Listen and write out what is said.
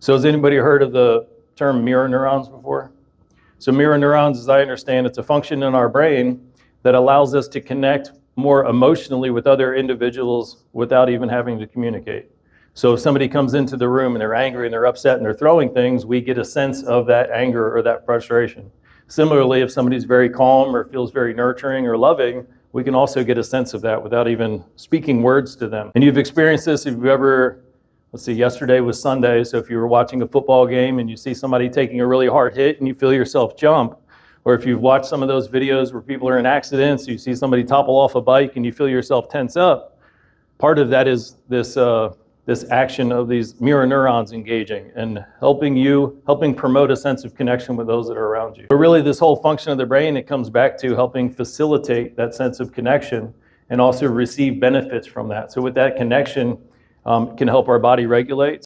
So has anybody heard of the term mirror neurons before? So mirror neurons, as I understand, it's a function in our brain that allows us to connect more emotionally with other individuals without even having to communicate. So if somebody comes into the room and they're angry and they're upset and they're throwing things, we get a sense of that anger or that frustration. Similarly, if somebody's very calm or feels very nurturing or loving, we can also get a sense of that without even speaking words to them. And you've experienced this if you've ever, let's see, yesterday was Sunday, so if you were watching a football game and you see somebody taking a really hard hit and you feel yourself jump, or if you've watched some of those videos where people are in accidents, you see somebody topple off a bike and you feel yourself tense up, part of that is this uh, this action of these mirror neurons engaging and helping you, helping promote a sense of connection with those that are around you. But really, this whole function of the brain, it comes back to helping facilitate that sense of connection and also receive benefits from that. So with that connection, um, can help our body regulate.